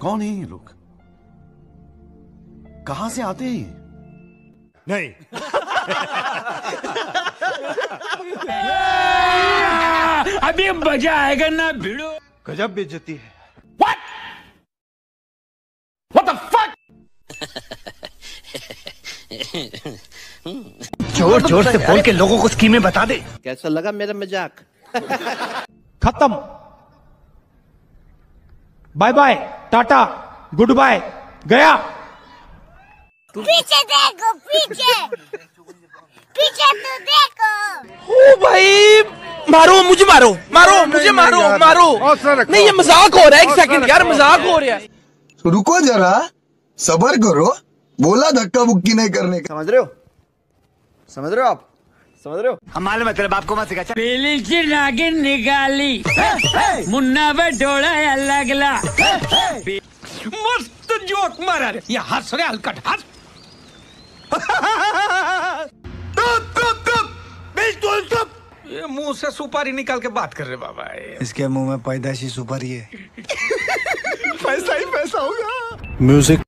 कौन है ये लोग? कहाँ से आते हैं ये? नहीं। अभी मज़ा आएगा ना भिड़ो। गजब बेइज्जती है। ज़ोर ज़ोर से बोल के लोगों को स्कीमें बता दे। कैसा लगा मेरा मज़ाक? खत्म। Bye bye tata good bye गया। पीछे देखो पीछे। पीछे तो देखो। ओ भाई मारो मुझे मारो मारो मुझे मारो मारो। नहीं ये मज़ाक हो रहा है एक सेकंड यार मज़ाक हो रहा है। रुको जरा सबर करो बोला धक्का बुक्की नहीं करने का। समझ रहे हो? समझ रहे हो आप? समझ रहे हो? हम मालूम है तेरे बाप को मत सिखा पीली सी नागिन निकाली मुन्ना बटोड़ा लगला। मस्त जोक मारा रे। ये हंस रे हलकट हंस। ये मुँह से सुपारी निकाल के बात कर रहे बाबा इसके मुँह में पैदाशी सुपारी है। पैसा ही पैसा होगा। म्यूज़िक